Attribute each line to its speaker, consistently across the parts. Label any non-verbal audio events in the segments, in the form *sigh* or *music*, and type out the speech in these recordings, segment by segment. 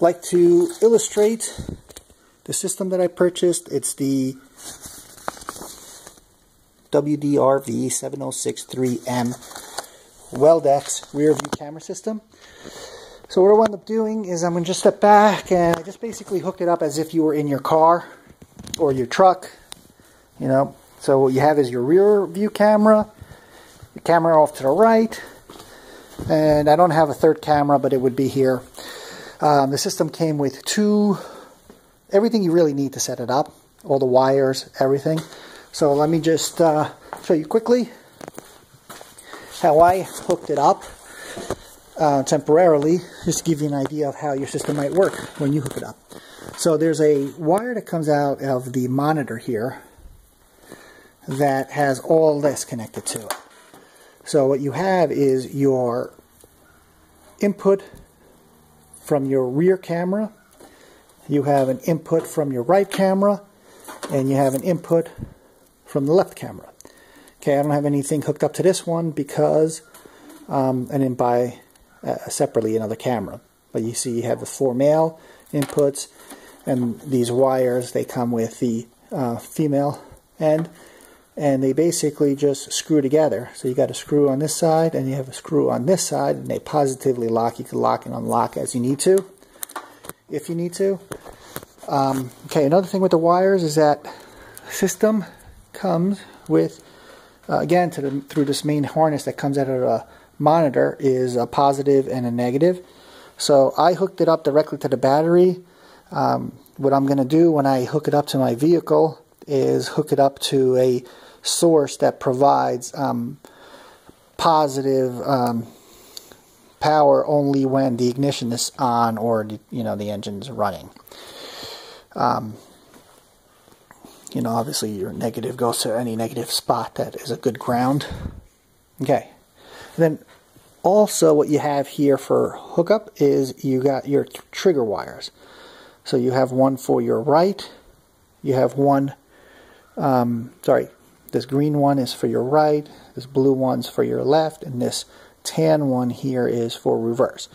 Speaker 1: like to illustrate the system that I purchased. It's the WDRV 7063M Weldex rear view camera system. So what I wind up doing is I'm going to just step back and I just basically hook it up as if you were in your car or your truck. You know, so what you have is your rear view camera, your camera off to the right, and I don't have a third camera, but it would be here. Um, the system came with two, everything you really need to set it up, all the wires, everything. So let me just uh, show you quickly how I hooked it up uh, temporarily, just to give you an idea of how your system might work when you hook it up. So there's a wire that comes out of the monitor here that has all this connected to it. So what you have is your input from your rear camera, you have an input from your right camera, and you have an input from the left camera. Okay, I don't have anything hooked up to this one because um, I didn't buy uh, separately another camera. But you see you have the four male inputs and these wires, they come with the uh, female end and they basically just screw together. So you got a screw on this side and you have a screw on this side and they positively lock. You can lock and unlock as you need to, if you need to. Um, okay, another thing with the wires is that system comes with, uh, again, the, through this main harness that comes out of the monitor is a positive and a negative. So I hooked it up directly to the battery. Um, what I'm going to do when I hook it up to my vehicle is hook it up to a source that provides um, positive um, power only when the ignition is on or the, you know the engine's running. Um, you know, obviously your negative goes to any negative spot that is a good ground. Okay. Then also what you have here for hookup is you got your trigger wires. So you have one for your right, you have one, um, sorry, this green one is for your right, this blue one's for your left, and this tan one here is for reverse.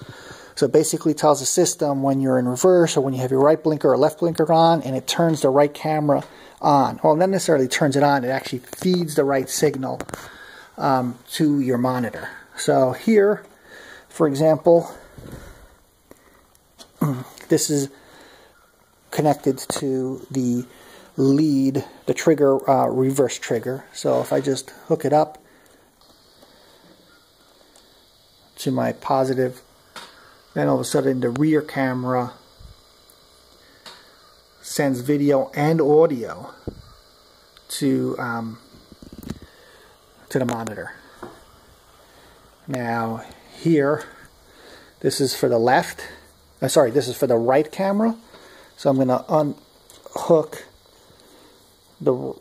Speaker 1: So it basically tells the system when you're in reverse or when you have your right blinker or left blinker on and it turns the right camera on. Well, not necessarily turns it on, it actually feeds the right signal um, to your monitor. So here, for example, *clears throat* this is connected to the lead, the trigger, uh, reverse trigger. So if I just hook it up to my positive, then all of a sudden the rear camera sends video and audio to um, to the monitor. Now here, this is for the left. Uh, sorry, this is for the right camera. So I'm going to unhook the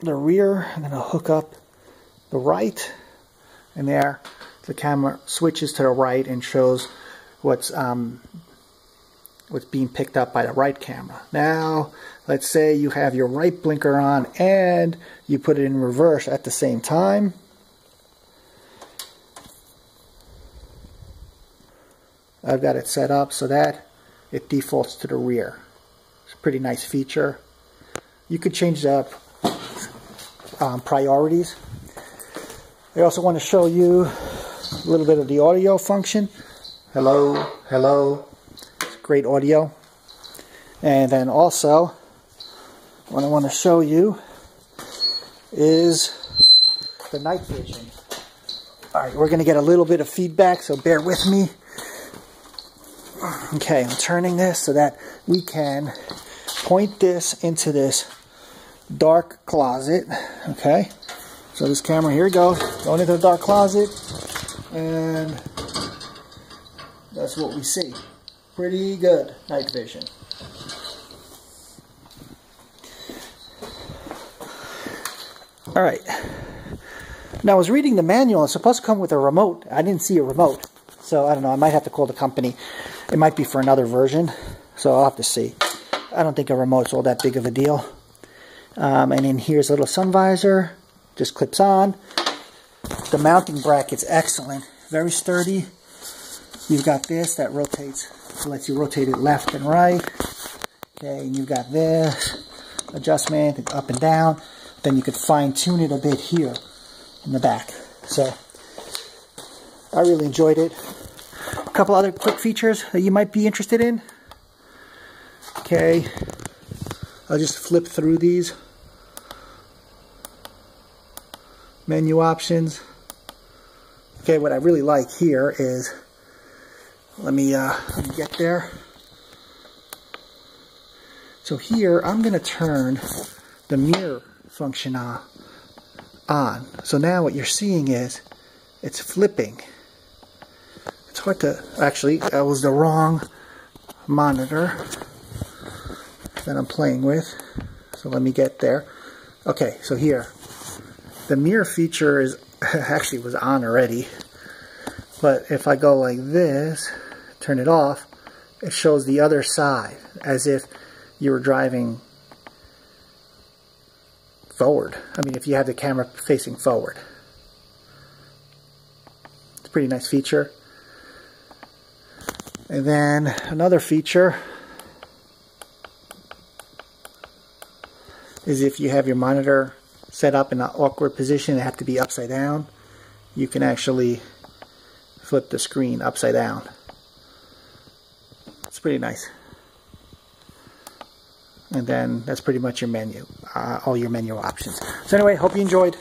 Speaker 1: the rear. I'm going to hook up the right, and there the camera switches to the right and shows what's um, what's being picked up by the right camera. Now, let's say you have your right blinker on and you put it in reverse at the same time. I've got it set up so that it defaults to the rear. It's a pretty nice feature. You could change the um, priorities. I also want to show you a little bit of the audio function. Hello, hello. It's great audio. And then also, what I want to show you is the night vision. Alright, we're going to get a little bit of feedback, so bear with me. Okay, I'm turning this so that we can point this into this dark closet. Okay, so this camera, here we go, going into the dark closet, and that's what we see. Pretty good night vision. All right. Now I was reading the manual. It's supposed to come with a remote. I didn't see a remote. So I don't know. I might have to call the company. It might be for another version. So I'll have to see. I don't think a remote's all that big of a deal. Um, and then here's a little sun visor. Just clips on. The mounting bracket's excellent. Very sturdy. You've got this that rotates, lets you rotate it left and right. Okay, and you've got this adjustment up and down. Then you could fine tune it a bit here in the back. So I really enjoyed it. A couple other quick features that you might be interested in. Okay, I'll just flip through these. Menu options. Okay, what I really like here is, let me, uh, let me get there. So here, I'm going to turn the mirror function on, on. So now what you're seeing is, it's flipping. It's hard to, actually, that was the wrong monitor that I'm playing with. So let me get there. Okay, so here, the mirror feature is *laughs* actually was on already. But if I go like this, turn it off, it shows the other side as if you were driving forward. I mean, if you have the camera facing forward. It's a pretty nice feature. And then another feature is if you have your monitor set up in an awkward position, it have to be upside down, you can actually flip the screen upside down. It's pretty nice. And then that's pretty much your menu, uh, all your menu options. So anyway, hope you enjoyed.